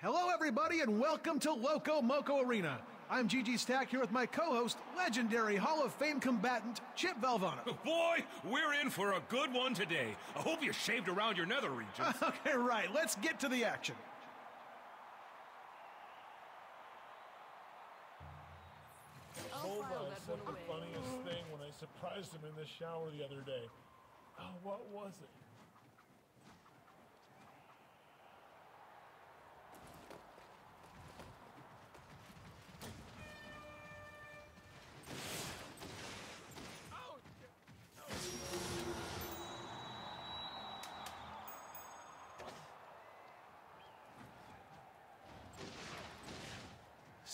Hello, everybody, and welcome to Loco Moco Arena. I'm Gigi Stack here with my co-host, legendary Hall of Fame combatant Chip Valvano. Boy, we're in for a good one today. I hope you shaved around your nether regions. okay, right. Let's get to the action. Hold on, said the funniest thing when I surprised him in the shower the other day. Oh, what was it?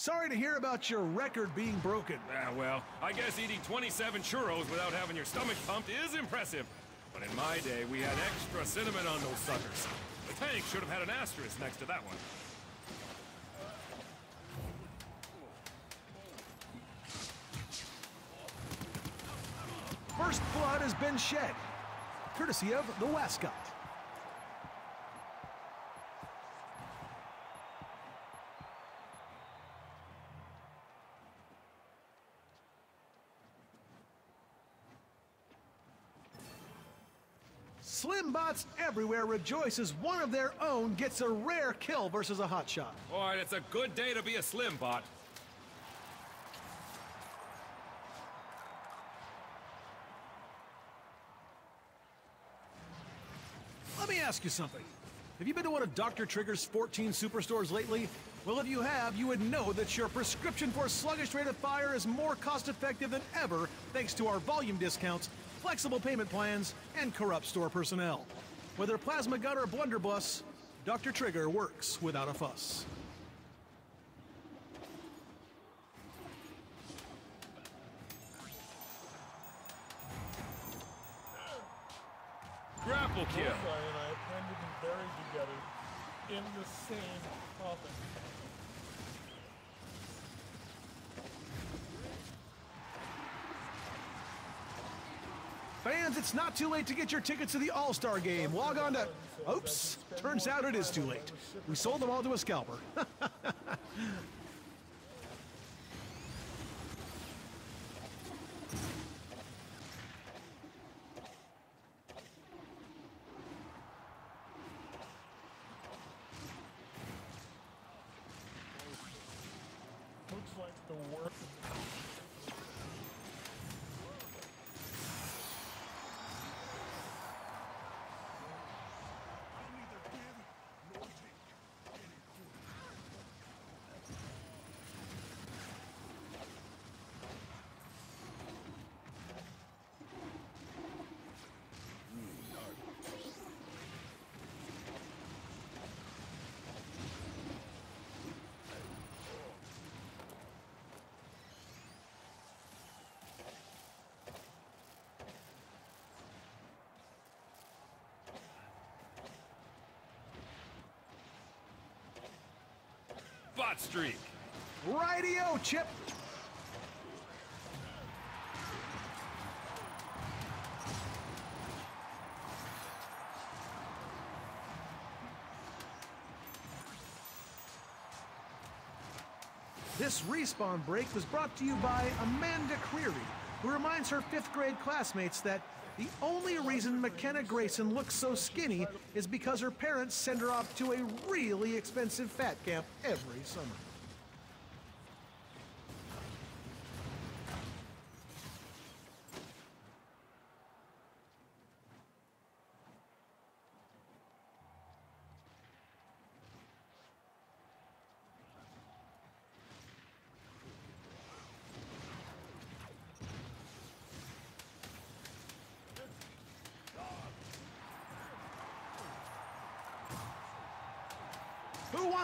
Sorry to hear about your record being broken. Ah, well, I guess eating 27 churros without having your stomach pumped is impressive. But in my day, we had extra cinnamon on those suckers. The tank should have had an asterisk next to that one. First blood has been shed, courtesy of the Wascot. Everywhere rejoice as one of their own gets a rare kill versus a hotshot. Boy, it's a good day to be a slim bot. Let me ask you something. Have you been to one of Dr. Trigger's 14 superstores lately? Well, if you have, you would know that your prescription for sluggish rate of fire is more cost effective than ever thanks to our volume discounts, flexible payment plans, and corrupt store personnel. Whether plasma gun or blunderbuss, Dr. Trigger works without a fuss. Grapple kill. Bullseye and I plan to be buried together in the same coffin. Fans, it's not too late to get your tickets to the All Star game. Log on to. Oops, turns out it is too late. We sold them all to a scalper. Looks like the worst. Bot streak. Rightio, Chip. This respawn break was brought to you by Amanda Creary, who reminds her fifth grade classmates that the only reason McKenna Grayson looks so skinny is because her parents send her off to a really expensive fat camp every summer.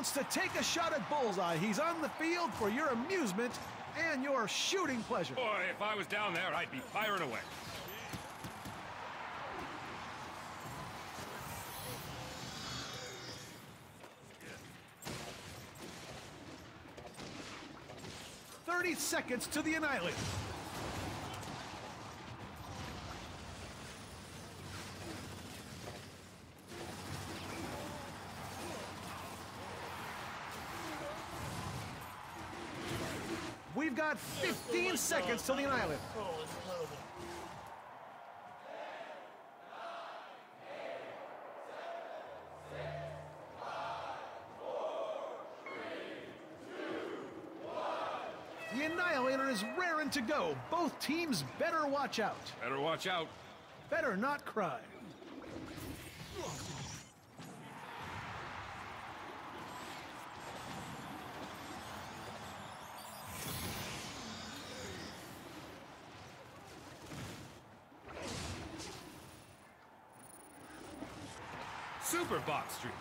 Wants to take a shot at Bullseye? He's on the field for your amusement and your shooting pleasure. Boy, if I was down there, I'd be firing away. Thirty seconds to the annihilate. Got 15 seconds till the Annihilator. Oh. The Annihilator is raring to go. Both teams better watch out. Better watch out. Better not cry. Super Bot Streak.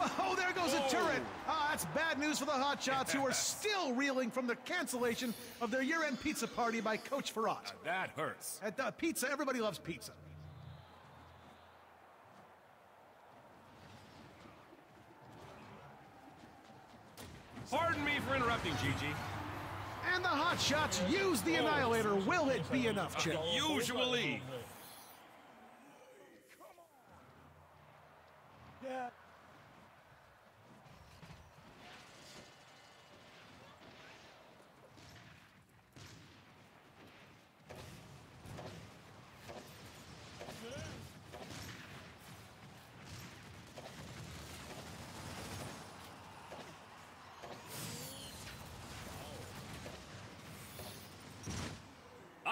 Oh, there goes a turret. Ah, that's bad news for the Hotshots, who are still reeling from the cancellation of their year-end pizza party by Coach Farrat. That hurts. At uh, pizza, everybody loves pizza. Pardon me for interrupting, Gigi. And the Hotshots use the Annihilator. Will it be enough, Chip? Usually.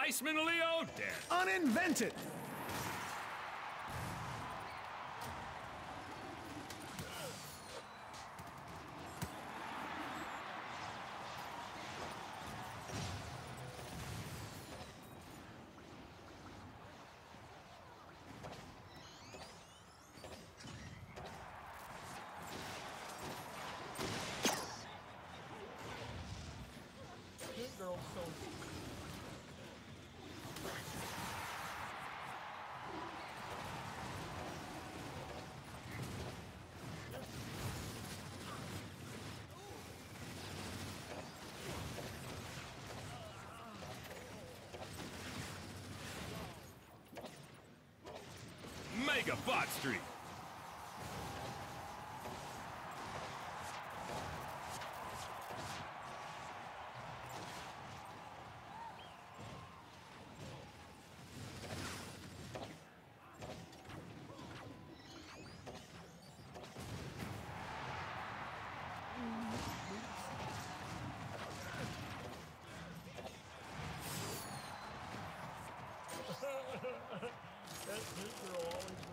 Iceman Leo, dead. Uninvented. Bot Streak. that girl always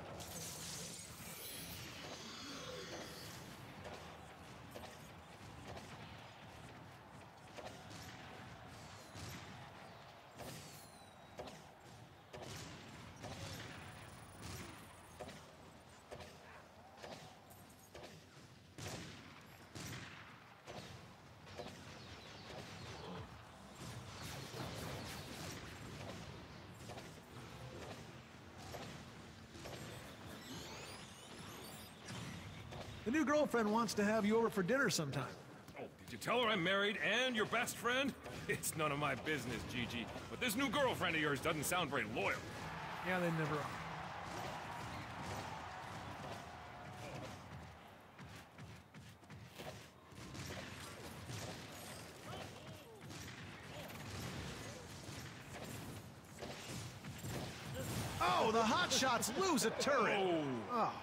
The new girlfriend wants to have you over for dinner sometime. Oh, did you tell her I'm married and your best friend? It's none of my business, Gigi. But this new girlfriend of yours doesn't sound very loyal. Yeah, they never are. Oh, the Hotshots lose a turret. Oh, ah Oh.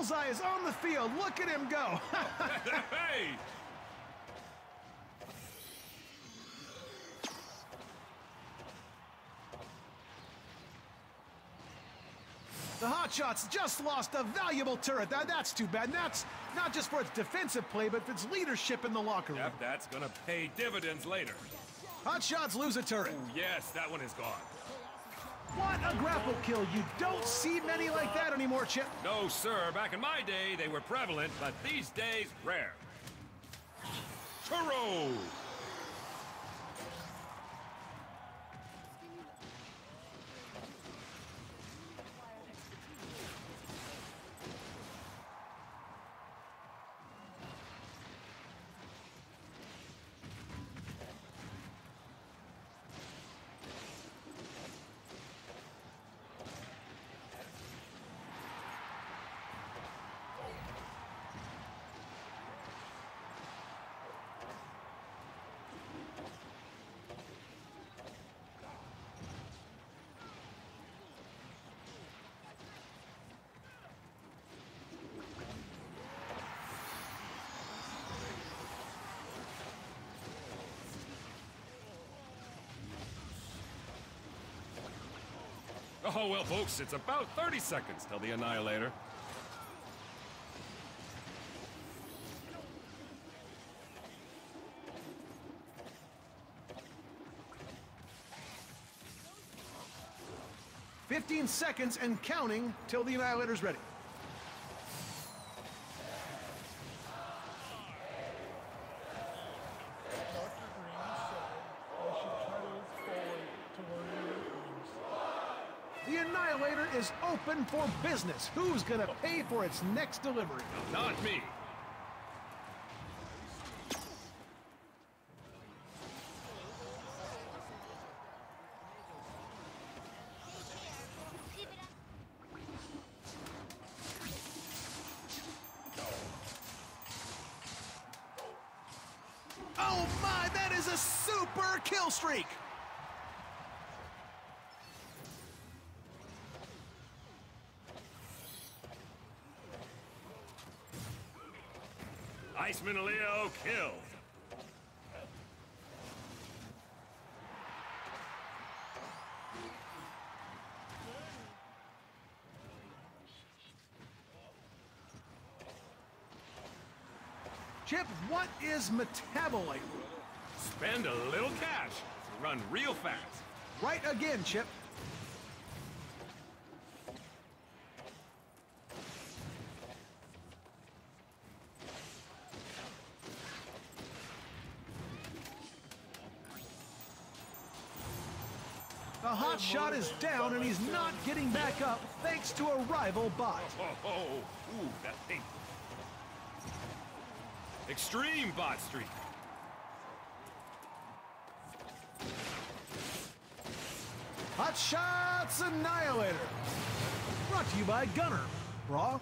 Bullseye is on the field. Look at him go. hey! the Hotshots just lost a valuable turret. That, that's too bad. And that's not just for its defensive play, but for its leadership in the locker room. Yep, that's gonna pay dividends later. Hotshots lose a turret. Yes, that one is gone. What a grapple kill. You don't see many like that anymore, Chip. No, sir. Back in my day, they were prevalent, but these days, rare. Churro! Oh, well, folks, it's about 30 seconds till the Annihilator. Fifteen seconds and counting till the Annihilator's ready. Dr. Green said I should try to look forward to learning new things. The Annihilator is open for business. Who's gonna pay for its next delivery? Not me. Oh my, that is a super kill streak! Iceman Leo killed. Chip, what is metabolite? Spend a little cash to run real fast. Right again, Chip. Hot shot is down and he's not getting back up thanks to a rival bot. Oh, oh, oh. ooh, that thing. Extreme bot streak. Hot Shots Annihilator. Brought to you by Gunner. Raw.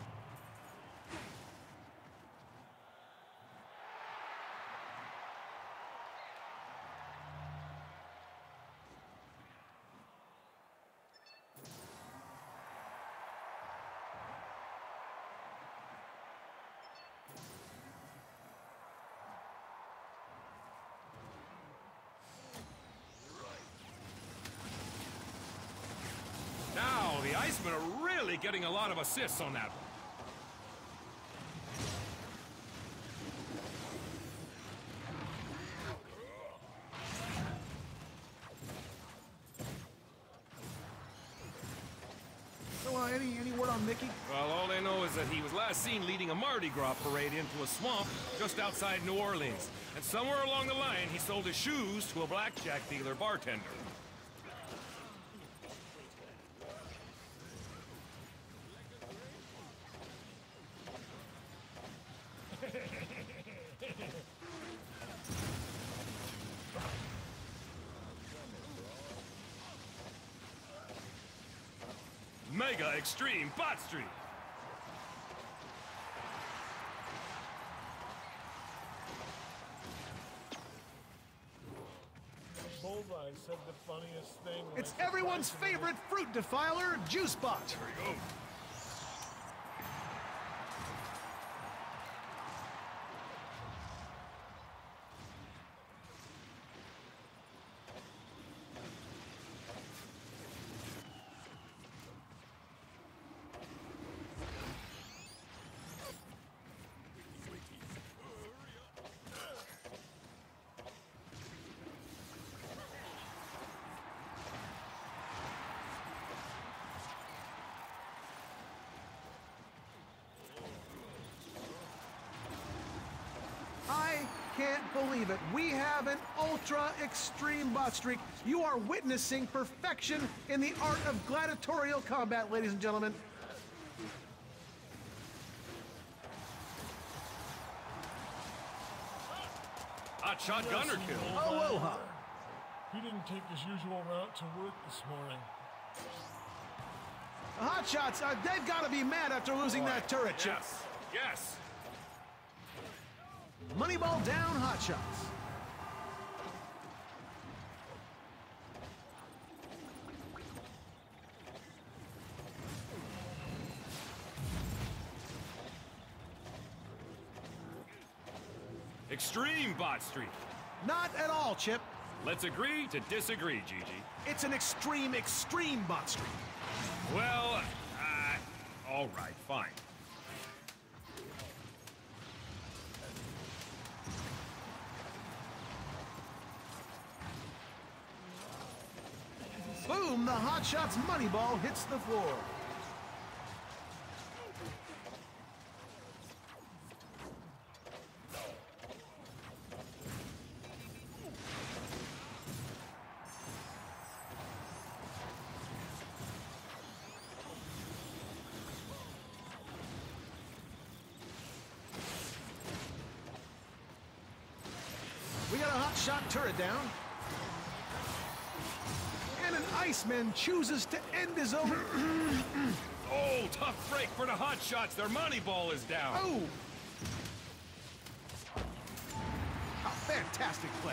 Now, the Icemen are really getting a lot of assists on that one. So, uh, any, any word on Mickey? Well, all they know is that he was last seen leading a Mardi Gras parade into a swamp just outside New Orleans. And somewhere along the line, he sold his shoes to a blackjack dealer bartender. Mega Extreme Bot Streak. Bullseye said the funniest thing. It's everyone's favorite fruit defiler, Juice Bot. Oh, I can't believe it. We have an ultra extreme bot streak. You are witnessing perfection in the art of gladiatorial combat, ladies and gentlemen. hot shot gunner kill. Aloha. He didn't take his usual route to work this morning. The Hot Shots, uh, they've got to be mad after losing that turret, Chip. Yes, Moneyball down, Hot Shots. Extreme bot streak. Not at all, Chip. Let's agree to disagree, Gigi. It's an extreme, extreme bot streak. Well, uh, all right, fine. Boom, the Hot Shots money ball hits the floor. We got a hot shot turret down. Iceman chooses to end his own. Oh, tough break for the Hot Shots. Their money ball is down. oh! A fantastic play.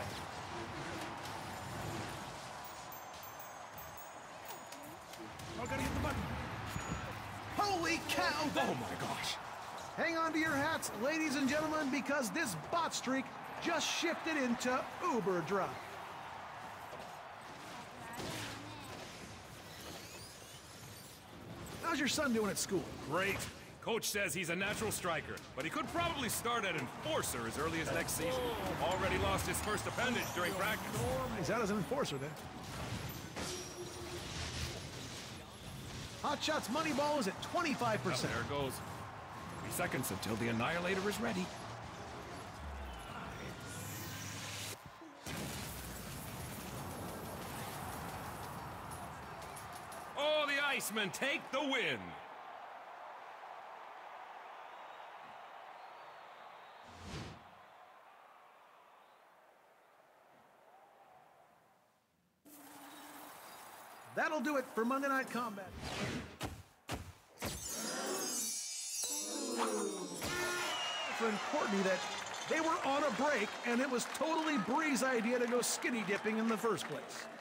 Oh, gotta hit the button. Holy cow! Oh my gosh. Hang on to your hats, ladies and gentlemen, because this bot streak just shifted into Uber drop. How's your son doing at school? Great. Coach says he's a natural striker, but he could probably start at enforcer as early as next season. Already lost his first appendage during practice. He's out as an enforcer then. Hot Shots money ball is at 25%. Well, there it goes. Three seconds until the Annihilator is ready. Icemen take the win. That'll do it for Monday Night Combat. Friend Courtney that they were on a break and it was totally Bree's idea to go skinny dipping in the first place.